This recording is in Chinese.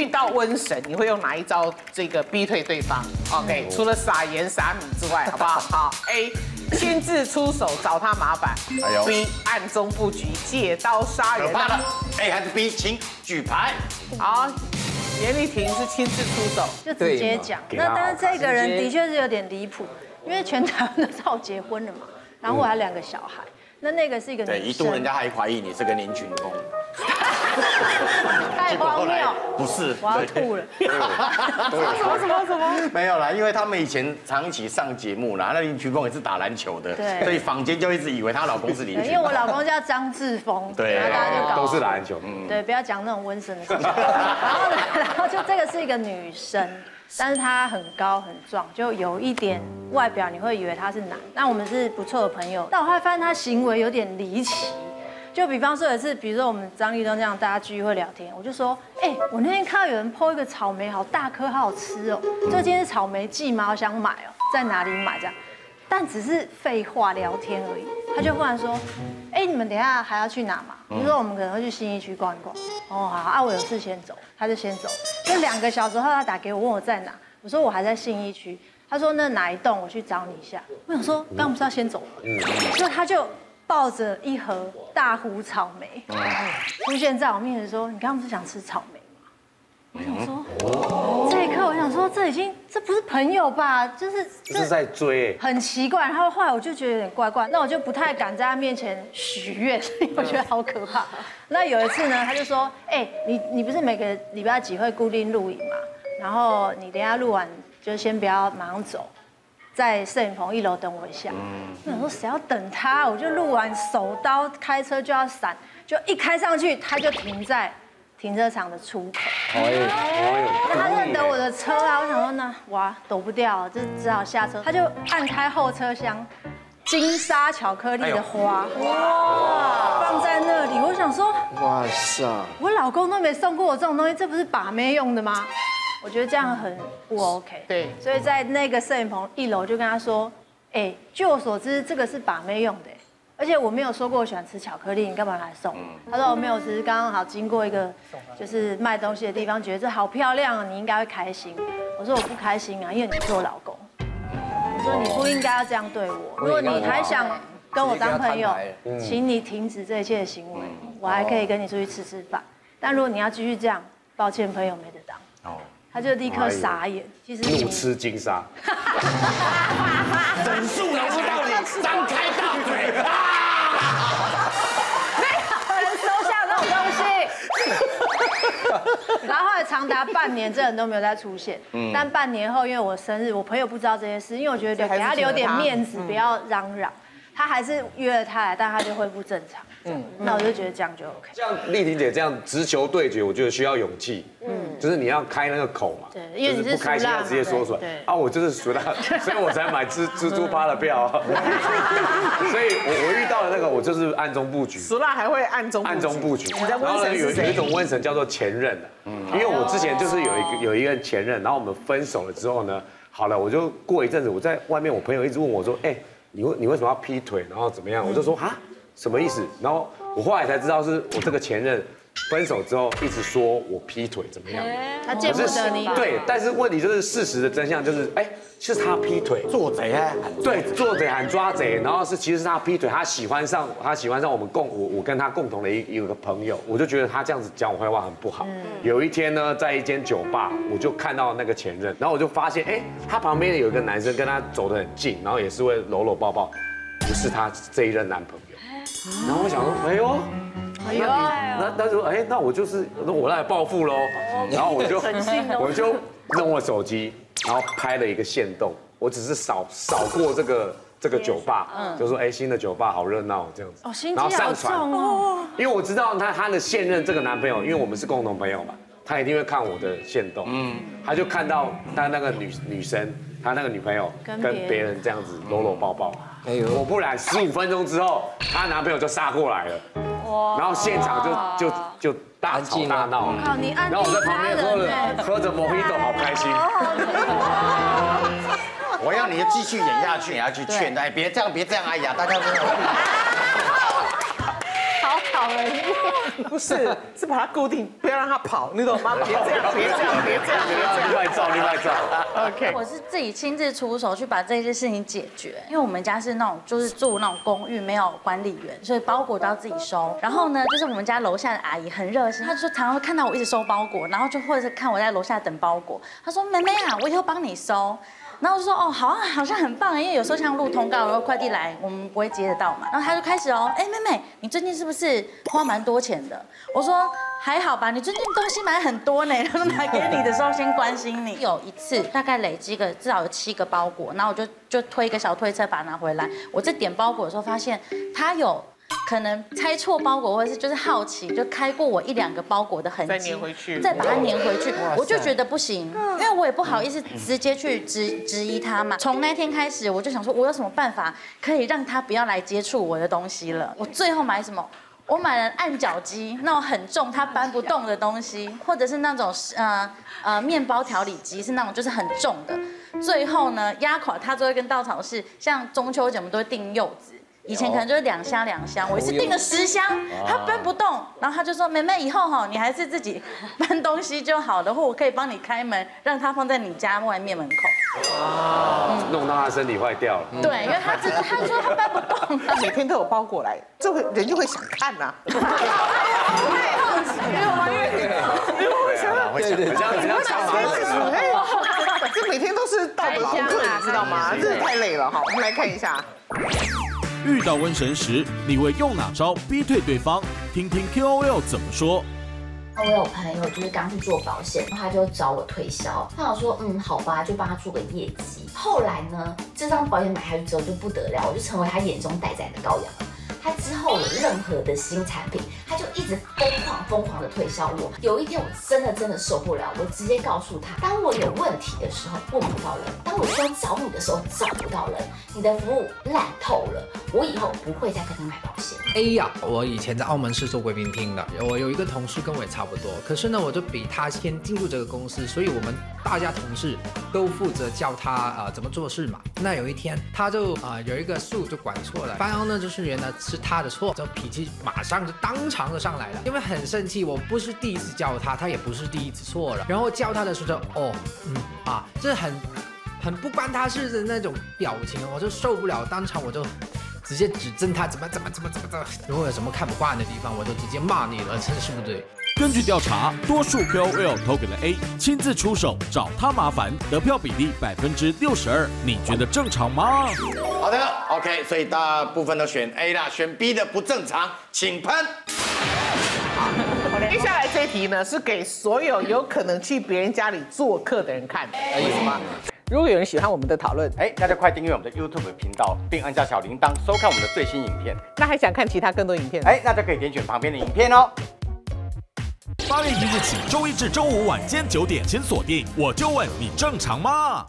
遇到瘟神，你会用哪一招这个逼退对方？OK，除了撒盐撒米之外，好不好？好，A 亲自出手找他麻烦，B 暗中布局借刀杀人。可怕的，A 还是 B，请举牌。好，严丽婷是亲自出手，就直接讲。那但是这个人的确是有点离谱，因为全台湾都知道结婚了嘛，然后我还有两个小孩。那那个是一个对，一度人家还怀疑你是跟林群峰，太荒谬，不是，我要吐了，什么什么什么？没有啦，因为他们以前长期上节目啦，那林群峰也是打篮球的，对，所以坊间就一直以为她老公是林群峰，因为我老公叫张志峰，对，然后大家就搞都是打篮球，嗯，对，不要讲那种温声的事情，然后呢，然后就这个是一个女生。但是她很高很壮，就有一点外表，你会以为他是男。那我们是不错的朋友，但我后来发现他行为有点离奇。就比方说有一次，比如说我们张立东这样大家聚会聊天，我就说，哎，我那天看到有人剖一个草莓，好大颗，好好吃哦。这今天是草莓季吗？我想买哦，在哪里买这样？但只是废话聊天而已。他就忽然说，哎，你们等下还要去哪嘛？比如说我们可能会去新一区逛一逛。哦，好，啊，我有事先走，他就先走。就两个小时后，他打给我，问我在哪。我说我还在信义区。他说那哪一栋，我去找你一下。我想说，刚不是要先走吗？嗯。就他就抱着一盒大湖草莓，出现在我面前说：“你刚刚不是想吃草莓吗？”我想说，这一刻我想说，这已经这不是朋友吧？就是这是在追，很奇怪。然后后来我就觉得有点怪怪，那我就不太敢在他面前许愿，因 为我觉得好可怕。那有一次呢，他就说：“哎，你你不是每个礼拜几会固定录影吗？”然后你等下录完就先不要马上走，在摄影棚一楼等我一下。我想说谁要等他，我就录完手刀开车就要闪，就一开上去他就停在停车场的出口。他认得我的车啊，我想说呢哇躲不掉，就只好下车。他就按开后车厢，金沙巧克力的花哇放在那里，我想说哇塞，我老公都没送过我这种东西，这不是把妹用的吗？我觉得这样很不 OK。对，所以在那个摄影棚一楼就跟他说：“哎，据我所知，这个是把妹用的，而且我没有说过我喜欢吃巧克力，你干嘛来送？”他说：“我没有，只是刚刚好经过一个就是卖东西的地方，觉得这好漂亮，你应该会开心。”我说：“我不开心啊，因为你是我老公。”我说：“你不应该要这样对我。如果你还想跟我当朋友，请你停止这一切行为，我还可以跟你出去吃吃饭。但如果你要继续这样，抱歉，朋友没得当。”哦。他就立刻傻眼，其实怒吃金沙，整数老师到你张开大嘴，没有人收下这种东西。然后后来长达半年，这人都没有再出现。但半年后，因为我生日，我朋友不知道这件事，因为我觉得给他留点面子，不要嚷嚷。他还是约了他来，但他就恢复正常。嗯，那我就觉得这样就 OK。像丽婷姐这样直球对决，我觉得需要勇气。嗯，就是你要开那个口嘛。对，因为你是不开心要直接说出来。对。啊，我就是属辣，所以我才买蜘蜘蛛趴的票。所以我我遇到了那个，我就是暗中布局。熟辣还会暗中暗中布局。然后呢，有有一种瘟神叫做前任的。嗯。因为我之前就是有一个有一个前任，然后我们分手了之后呢，好了，我就过一阵子，我在外面，我朋友一直问我说，哎。你为你为什么要劈腿，然后怎么样？我就说啊，什么意思？然后我后来才知道，是我这个前任分手之后一直说我劈腿怎么样？他见不得你。对，但是问题就是事实的真相就是，哎，是他劈腿，做贼啊！对，做贼喊抓贼，然后是其实是他劈腿，他喜欢上他喜欢上我们共我我跟他共同的一有个朋友，我就觉得他这样子讲我坏话很不好。有一天呢，在一间酒吧，我就看到那个前任，然后我就发现，哎，他旁边有一个男生跟他走得很近，然后也是会搂搂抱抱，不是他这一任男朋友。然后我想说，哎呦。哎呦，那他说，哎，那我就是那我来报复喽。然后我就 我就弄我手机，然后拍了一个线动。我只是扫扫过这个这个酒吧，就说，哎，新的酒吧好热闹这样子。哦，心机好重哦。因为我知道他他的现任这个男朋友，因为我们是共同朋友嘛，他一定会看我的线动。嗯，他就看到他那个女女生，他那个女朋友跟别人这样子搂搂抱抱。哎呦，我不然十五分钟之后，她男朋友就杀过来了。然后现场就就就大吵大闹，然后我在旁边喝着喝着莫吉托，好开心。我要你继续演下去，你要去劝，哎，别这样，别这样，哎呀，大家都。好不是，是把它固定，不要让它跑，你懂吗？别这样，别这样，别这样，别这样。另外照，另外照。OK，我是自己亲自出手去把这些事情解决，因为我们家是那种就是住那种公寓，没有管理员，所以包裹都要自己收。然后呢，就是我们家楼下的阿姨很热心，她就常常会看到我一直收包裹，然后就或者是看我在楼下等包裹，她说：“妹妹啊，我以后帮你收。”然后就说：“哦，好啊，好像很棒，因为有时候像录通告，然后快递来，我们不会接得到嘛。”然后他就开始哦，哎，妹妹，你最近是不是花蛮多钱的？我说。还好吧，你最近东西买很多呢，然后拿给你的时候先关心你。有一次大概累积个至少有七个包裹，然后我就就推一个小推车把它拿回来。我在点包裹的时候发现他有可能拆错包裹，或者是就是好奇就开过我一两个包裹的痕迹，再粘回去，再把它粘回去，我就觉得不行，因为我也不好意思直接去质质疑他嘛。从那天开始，我就想说，我有什么办法可以让他不要来接触我的东西了？我最后买什么？我买了按脚机，那种很重，它搬不动的东西，或者是那种呃呃面包调理机，是那种就是很重的。最后呢，压垮他最后一根稻草是，像中秋节我们都会订柚子。以前可能就是两箱两箱，我一次订了十箱，他搬不动，然后他就说：“妹妹，以后哈，你还是自己搬东西就好了，或我可以帮你开门，让他放在你家外面门口。”啊，弄到他身体坏掉了。对，因为他只他说他搬不动，他每天都有包裹来，就会人就会想看呐。太好奇了，因为会想要，对对，这样这样抢嘛。这每天都是到劳客，你知道吗？真的太累了哈。我们来看一下。遇到瘟神时，你会用哪招逼退对方？听听 KOL 怎么说。我有朋友就是刚去做保险，他就找我推销。他想说，嗯，好吧，就帮他做个业绩。后来呢，这张保险买下去之后就不得了，我就成为他眼中待宰的羔羊。他之后有任何的新产品，他就一直疯狂疯狂的推销我。有一天我真的真的受不了，我直接告诉他，当我有问题的时候问不到人，当我需要找你的时候找不到人，你的服务烂透了，我以后不会再跟你买保险。哎呀，我以前在澳门是做贵宾厅的，我有一个同事跟我也差不多，可是呢，我就比他先进入这个公司，所以我们大家同事都负责教他啊怎么做事嘛。那有一天他就啊有一个数就管错了，然后呢就是原来。是他的错，这脾气马上就当场就上来了，因为很生气。我不是第一次叫他，他也不是第一次错了。然后叫他的时候，哦，嗯啊，这很很不关他事的那种表情，我就受不了，当场我就直接指正他怎么怎么怎么怎么怎么。如果有什么看不惯的地方，我就直接骂你了，真是不对。根据调查，多数 KOL 投给了 A，亲自出手找他麻烦，得票比例百分之六十二，你觉得正常吗？好的，OK，所以大部分都选 A 啦，选 B 的不正常，请喷。接下来这题呢，是给所有有可能去别人家里做客的人看的，为什么？如果有人喜欢我们的讨论，哎，那就快订阅我们的 YouTube 频道，并按下小铃铛，收看我们的最新影片。那还想看其他更多影片？哎，那就可以点选旁边的影片哦。八月一日起，周一至周五晚间九点，请锁定。我就问你正常吗？